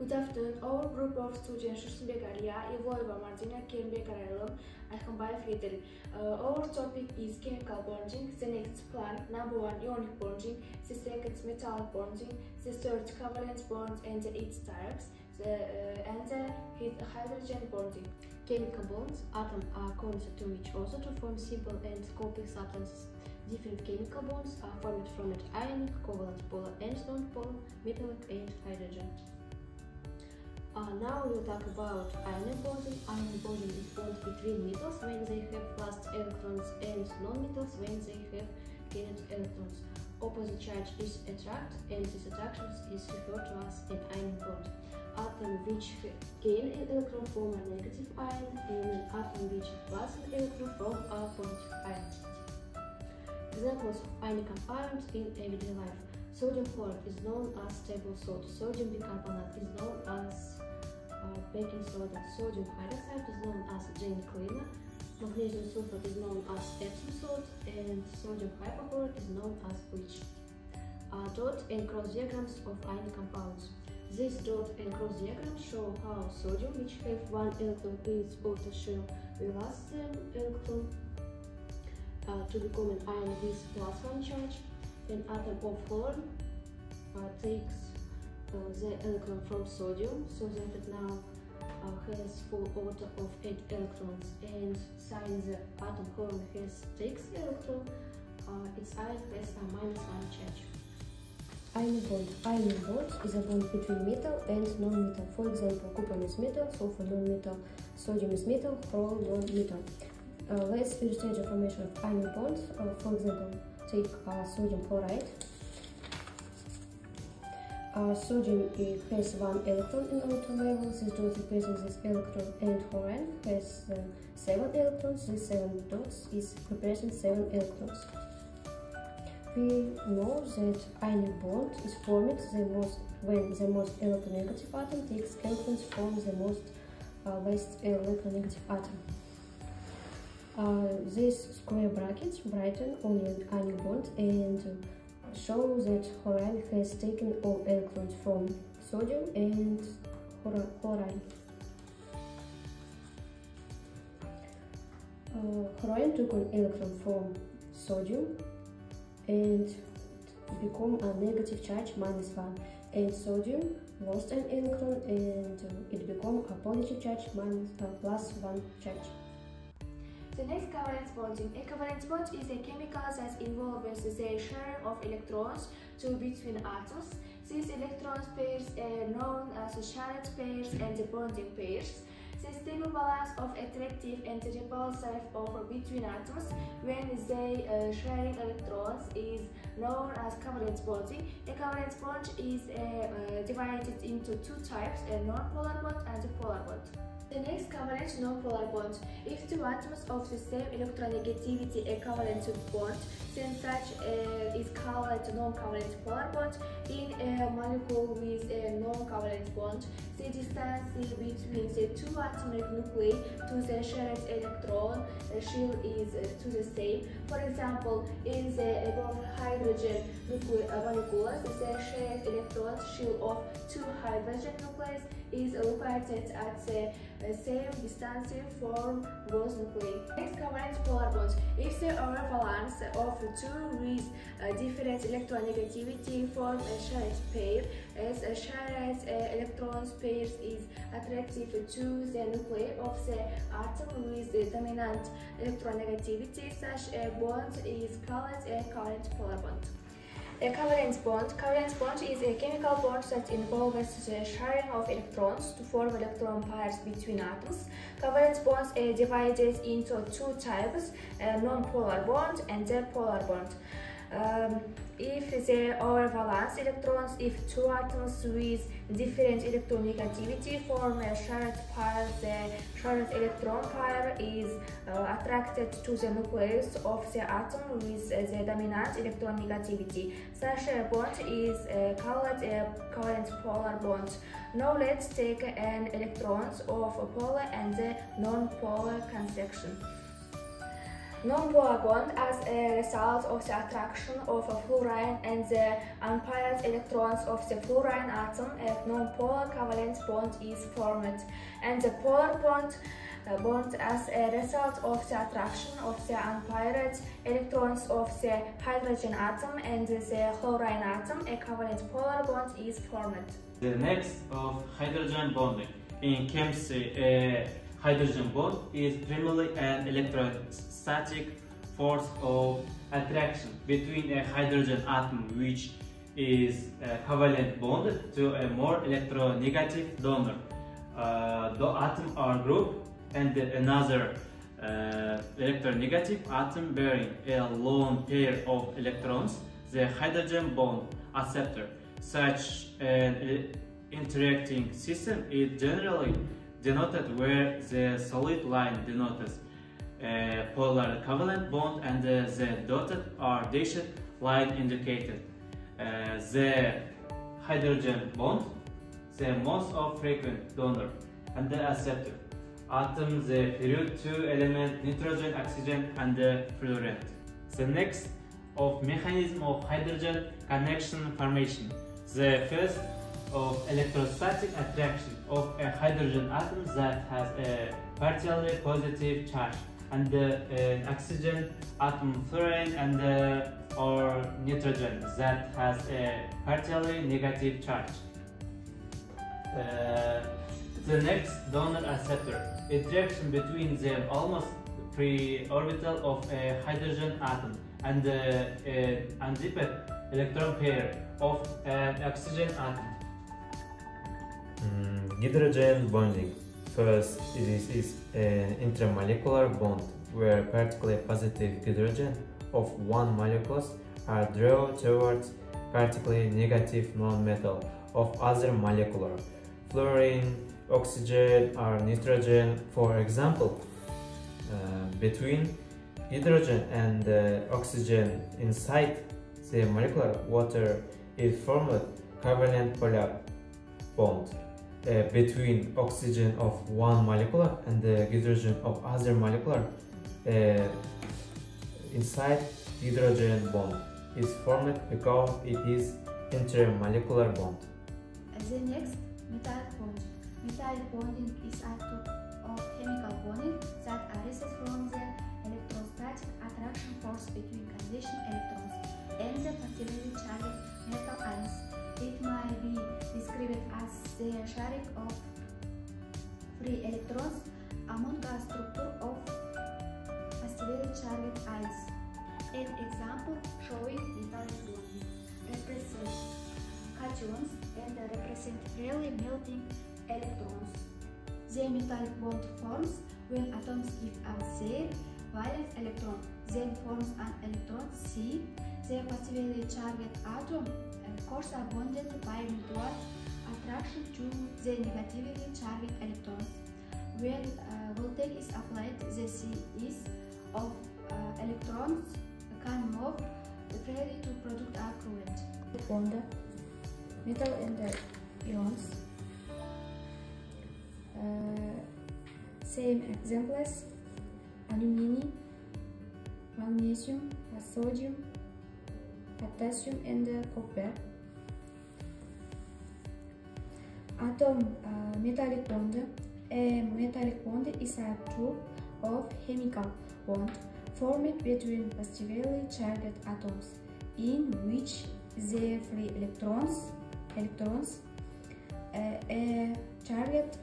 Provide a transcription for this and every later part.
Good afternoon. Our group of students Begaria, Evloeva Madina, Kerimbek Arailym, Aikynbaev Edil. Uh, our topic is chemical bonding. The next plan, number one, ionic bonding. The second, metallic bonding. The third, covalent bond and its types. The, uh, and the hydrogen bonding. Chemical bonds, atoms are connected to each other to form simple and complex substances. Different chemical bonds are formed from it ionic, covalent, polar and non-polar, metallic and hydrogen. Uh, now we'll talk about ionic bonding. Ionic bonding is bond between metals when they have plus electrons and non-metals when they have gained electrons. Opposite charge is attract and this attraction is referred to as an ionic bond. Atom which gain an electron form a negative ion and an atom which plus an electron form a positive ion. Examples of ionic ions in everyday life. Sodium chloride is known as stable salt. Sodium bicarbonate is known as uh, baking soda. Sodium hydroxide is known as drain cleaner. Magnesium sulfate is known as Epsom salt and sodium hypochlorite is known as bleach. Uh, dot and cross diagrams of ionic compounds. This dot and cross diagrams show how sodium, which have one electron in its outer shell, will last an electron uh, to become an ion with plus one charge. An atom of fluorine uh, takes the electron from sodium so that it now has full order of 8 electrons and since the atom chlorine has 6 electrons its ion has a minus 1 charge. Ionic bond. Ionic bond is a bond between metal and non-metal. For example, copper is metal, sulfur non-metal, sodium is metal, chlorine non-metal. Uh, let's illustrate the formation of ionic bonds. Uh, for example, take uh, sodium chloride. Uh, sodium has one electron in outer level, this dot represents this electron, and chlorine has uh, seven electrons, this seven dots is represent seven electrons. We know that ionic bond is formed the most when the most electronegative atom takes electrons from the most uh, least electronegative atom. Uh, these square brackets brighten only ionic bond and show that chlorine has taken all electrons from sodium and chlorine. Uh, took an electron from sodium and become a negative charge minus 1 and sodium lost an electron and it become a positive charge minus uh, plus 1 charge. The next covalent bonding. A covalent bond is a chemical that involves the sharing of electrons to between atoms. These electron pairs are known as the shared pairs and the bonding pairs. Stable balance of attractive and repulsive offer between atoms when they uh, sharing electrons is known as covalent bonding. A covalent bond is uh, divided into two types, a non-polar bond and a polar bond. The next covalent non-polar bond. If two atoms of the same electronegativity are covalent bond, then such uh, is called a non-covalent polar bond. In a molecule with a non-covalent bond, the distance between the two atomic nuclei to the shared electron uh, shell is uh, to the same. For example, in the uh, above hydrogen uh, molecules, the shared electron shell of two hydrogen nuclei is located at the same distance from both nuclei. Next covalent polar bonds. If the overvalence of two with different electronegativity form a shared pair, as a shared uh, electrons pairs is attractive to the nuclei of the atom with the dominant electronegativity, such a bond is called a covalent polar bond. A covalent bond. Covalent bond is a chemical bond that involves the sharing of electrons to form electron pairs between atoms. Covalent bonds are divided into two types, a non-polar bond and a polar bond. Um, if the overvalence electrons, if two atoms with different electronegativity form a shared pair, the shared electron pair is uh, attracted to the nucleus of the atom with the dominant electronegativity. Such a bond is uh, called a covalent polar bond. Now let's take an electrons of a polar and the non-polar conception. Non-polar bond as a result of the attraction of a fluorine and the unpaired electrons of the fluorine atom, a non-polar covalent bond is formed, and the polar bond uh, bond as a result of the attraction of the unpaired electrons of the hydrogen atom and the chlorine atom, a covalent polar bond is formed. The next of hydrogen bonding in chemistry, a hydrogen bond is primarily an electrostatic force of attraction between a hydrogen atom which is a covalent bonded to a more electronegative donor. Uh, the atom or group and another uh, electronegative atom bearing a lone pair of electrons, the hydrogen bond acceptor. Such an interacting system is generally denoted where the solid line denotes a polar covalent bond and the dotted or dashed line indicated. Uh, the hydrogen bond, the most of frequent donor and the acceptor. Atom, the period two element, nitrogen, oxygen and the fluoride. The next of mechanism of hydrogen connection formation. The first of electrostatic attraction of a hydrogen atom that has a partially positive charge and an oxygen atom fluorine and uh, or nitrogen that has a partially negative charge. Uh, the next donor acceptor interaction between them almost free orbital of a hydrogen atom and uh, an unzipped electron pair of an oxygen atom. Mm, hydrogen bonding. First, it is, is an intramolecular bond where particularly positive hydrogen of one molecules are drawn towards particularly negative non-metal of other molecular. Fluorine, oxygen or nitrogen, for example. Uh, between hydrogen and uh, oxygen inside the molecular water is formed covalent polar bond uh, between oxygen of one molecule and the hydrogen of other molecule uh, inside hydrogen bond is formed because it is intermolecular bond. The next metallic bond. Metallic bonding is a type of chemical bonding that arises from the electrostatic attraction force between conduction electrons and the positively charged metal free electrons among a structure of positively charged ions. An example showing metallic bonding represents cations and represent freely melting electrons. The metallic bond forms when atoms give out their valence electron, then forms an electron sea. The positively charged atom of course are bonded by mutual attraction to the negatively charged electrons. When uh, voltage is applied, the is of uh, electrons can move freely to produce a current. Bond metal and the ions. Uh, same examples aluminium, magnesium, sodium, potassium and uh, copper. Atom uh, metallic bond. A metallic bond is a type of chemical bond formed between positively charged atoms in which the free electrons electrons uh, uh, charged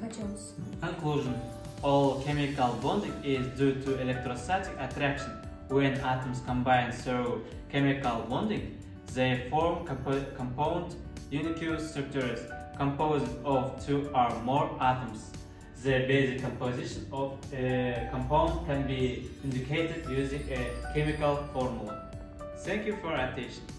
cations. Conclusion All chemical bonding is due to electrostatic attraction. When atoms combine through chemical bonding, they form compo compound unique structures composed of two or more atoms. The basic composition of a compound can be indicated using a chemical formula. Thank you for attention.